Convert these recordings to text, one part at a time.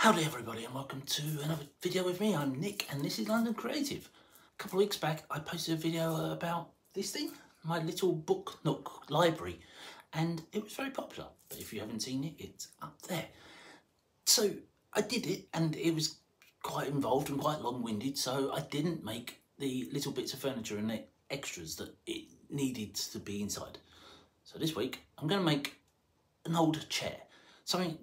Howdy everybody and welcome to another video with me. I'm Nic and this is London Creative. A couple of weeks back I posted a video about this thing, my little book nook library and it was very popular. But if you haven't seen it, it's up there. So I did it and it was quite involved and quite long-winded so I didn't make the little bits of furniture and the extras that it needed to be inside. So this week I'm going to make an old chair, something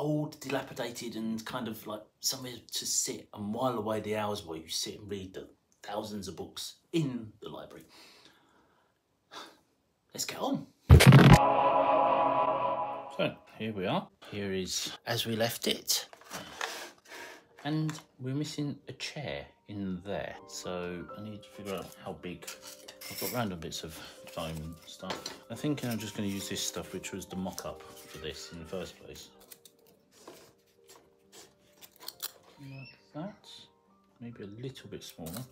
old, dilapidated, and kind of like somewhere to sit and while away the hours while you sit and read the thousands of books in the library. Let's get on. So here we are. Here is as we left it. And we're missing a chair in there. So I need to figure out how big. I've got random bits of foam and stuff. I think I'm just going to use this stuff, which was the mock-up for this in the first place. Like that. Maybe a little bit smaller.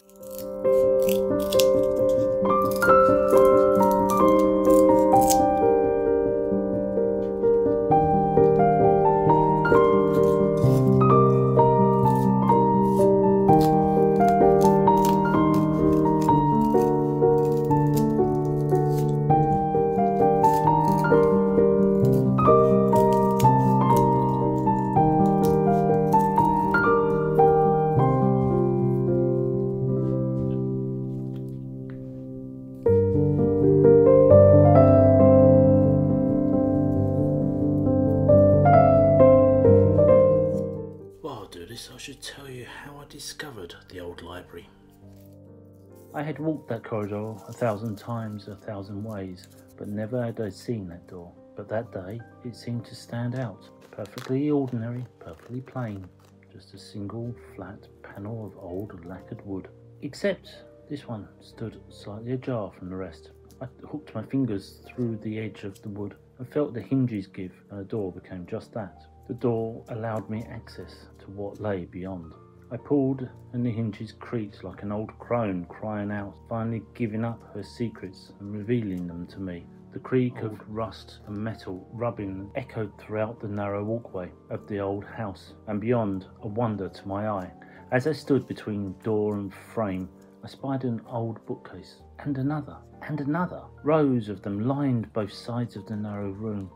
I had walked that corridor a thousand times, a thousand ways, but never had I seen that door. But that day, it seemed to stand out. Perfectly ordinary, perfectly plain. Just a single flat panel of old lacquered wood. Except this one stood slightly ajar from the rest. I hooked my fingers through the edge of the wood and felt the hinges give, and the door became just that. The door allowed me access to what lay beyond. I pulled and the hinges creaked like an old crone crying out, finally giving up her secrets and revealing them to me. The creak of oh. rust and metal rubbing echoed throughout the narrow walkway of the old house, and beyond, a wonder to my eye. As I stood between door and frame, I spied an old bookcase, and another, and another. Rows of them lined both sides of the narrow room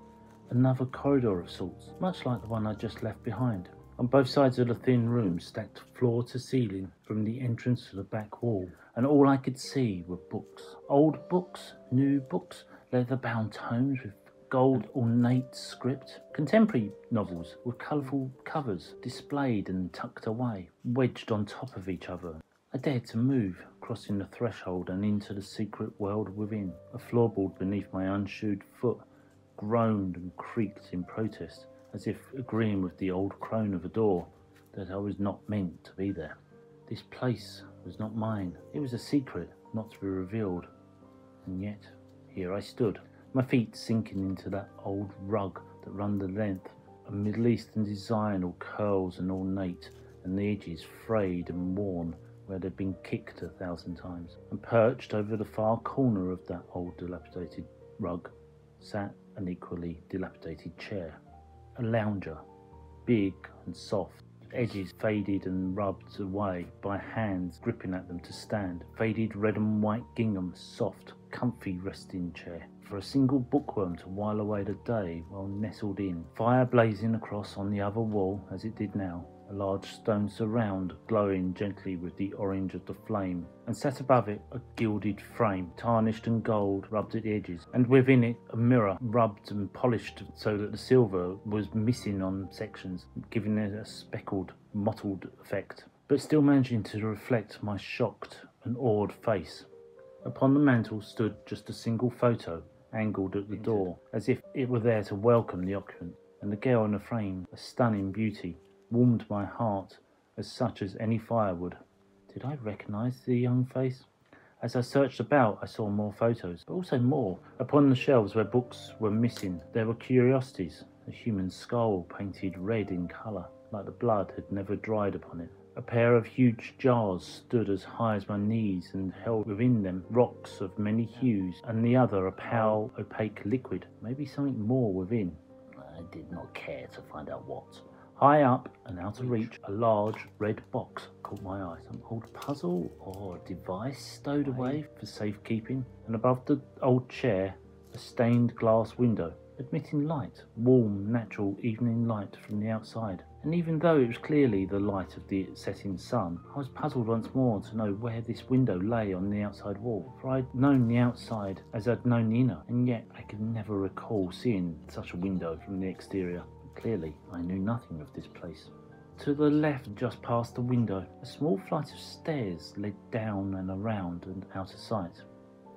another corridor of sorts, much like the one I just left behind. On both sides of the thin room, stacked floor to ceiling from the entrance to the back wall, and all I could see were books. Old books, new books, leather-bound tomes with gold ornate script, contemporary novels with colourful covers displayed and tucked away, wedged on top of each other. I dared to move, crossing the threshold and into the secret world within, a floorboard beneath my unshoed foot groaned and creaked in protest, as if agreeing with the old crone of a door that I was not meant to be there. This place was not mine. It was a secret not to be revealed. And yet, here I stood, my feet sinking into that old rug that ran the length, a Middle Eastern design, all curls and ornate, and the edges frayed and worn where they'd been kicked a thousand times. And perched over the far corner of that old dilapidated rug sat an equally dilapidated chair. A lounger, big and soft, edges faded and rubbed away by hands gripping at them to stand. Faded red and white gingham, soft, comfy resting chair. For a single bookworm to while away the day while nestled in. Fire blazing across on the other wall as it did now a large stone surround glowing gently with the orange of the flame, and set above it a gilded frame, tarnished and gold rubbed at the edges, and within it a mirror rubbed and polished so that the silver was missing on sections, giving it a speckled, mottled effect, but still managing to reflect my shocked and awed face. Upon the mantel stood just a single photo, angled at the door, as if it were there to welcome the occupant, and the girl in the frame, a stunning beauty, warmed my heart as such as any fire would. Did I recognize the young face? As I searched about, I saw more photos, but also more. Upon the shelves where books were missing, there were curiosities. A human skull painted red in colour, like the blood had never dried upon it. A pair of huge jars stood as high as my knees and held within them rocks of many hues, and the other a pale, opaque liquid, maybe something more within. I did not care to find out what. High up, and out of reach, a large red box caught my eye. Some old puzzle or device stowed away for safekeeping, and above the old chair, a stained glass window admitting light, warm, natural evening light from the outside. And even though it was clearly the light of the setting sun, I was puzzled once more to know where this window lay on the outside wall. For I'd known the outside as I'd known the inner, and yet I could never recall seeing such a window from the exterior. Clearly, I knew nothing of this place. To the left, just past the window, a small flight of stairs led down and around and out of sight.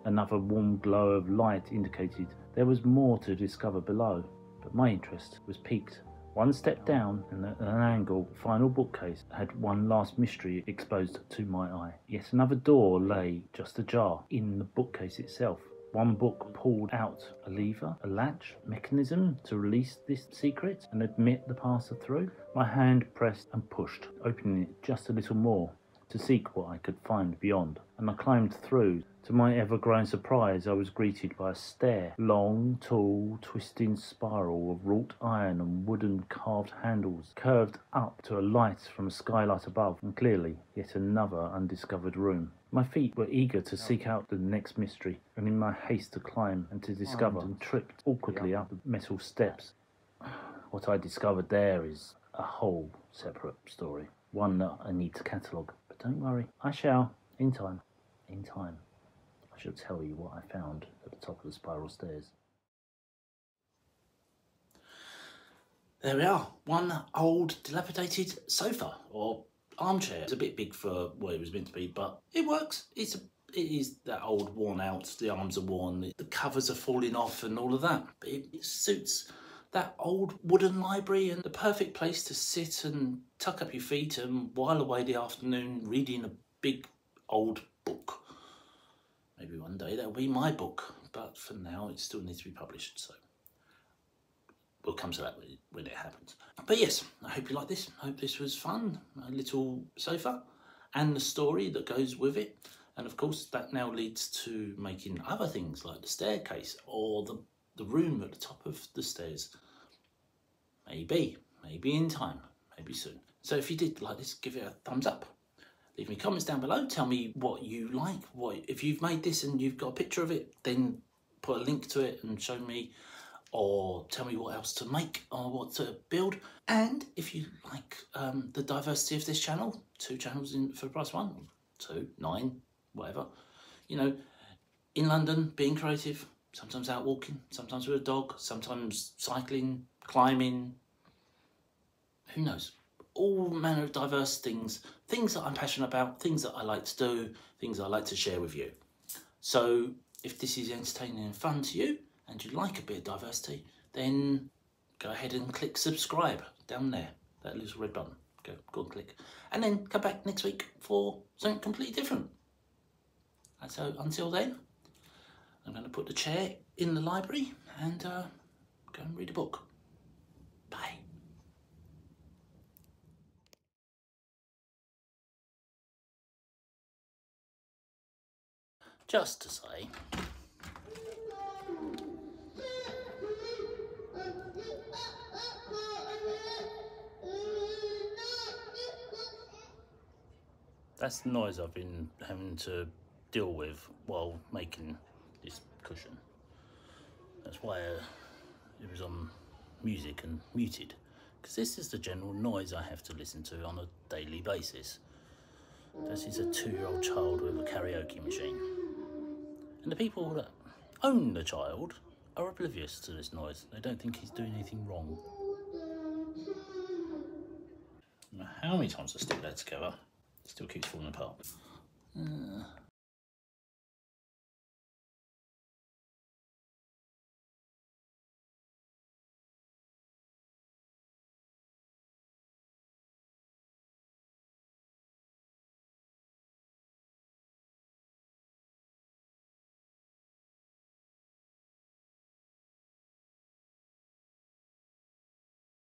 Another warm glow of light indicated there was more to discover below, but my interest was piqued. One step down, and at an angle, final bookcase had one last mystery exposed to my eye. Yet another door lay just ajar in the bookcase itself. One book pulled out a lever, a latch, mechanism to release this secret and admit the passer through. My hand pressed and pushed, opening it just a little more to seek what I could find beyond, and I climbed through to my ever growing surprise, I was greeted by a stair, long, tall, twisting spiral of wrought iron and wooden carved handles, curved up to a light from a skylight above, and clearly yet another undiscovered room. My feet were eager to seek out the next mystery, and in my haste to climb and to oh, discover, and tripped awkwardly up the metal steps. What I discovered there is a whole separate story, one that I need to catalogue. But don't worry, I shall, in time, in time. I shall tell you what I found at the top of the spiral stairs. There we are. One old dilapidated sofa or armchair. It's a bit big for what it was meant to be, but it works. It's a, it is that old worn out. The arms are worn. The covers are falling off and all of that. But it, it suits that old wooden library and the perfect place to sit and tuck up your feet and while away the afternoon reading a big old book. Maybe one day that'll be my book, but for now it still needs to be published. So we'll come to that when it happens. But yes, I hope you like this. I hope this was fun. A little sofa and the story that goes with it. And of course, that now leads to making other things like the staircase or the, the room at the top of the stairs. Maybe, maybe in time, maybe soon. So if you did like this, give it a thumbs up. Leave me comments down below. Tell me what you like. What If you've made this and you've got a picture of it, then put a link to it and show me or tell me what else to make or what to build. And if you like um, the diversity of this channel, two channels in for the price one, two, nine, whatever. You know, in London, being creative, sometimes out walking, sometimes with a dog, sometimes cycling, climbing, who knows? all manner of diverse things, things that I'm passionate about, things that I like to do, things I like to share with you. So if this is entertaining and fun to you and you like a bit of diversity, then go ahead and click subscribe down there, that little red button. Go, go and click. And then come back next week for something completely different. And so until then, I'm going to put the chair in the library and uh, go and read a book. Bye. just to say that's the noise I've been having to deal with while making this cushion. That's why uh, it was on music and muted because this is the general noise I have to listen to on a daily basis. This is a two-year-old child with a karaoke machine. And the people that own the child are oblivious to this noise. They don't think he's doing anything wrong. how many times I stick that together, still keeps falling apart. Uh,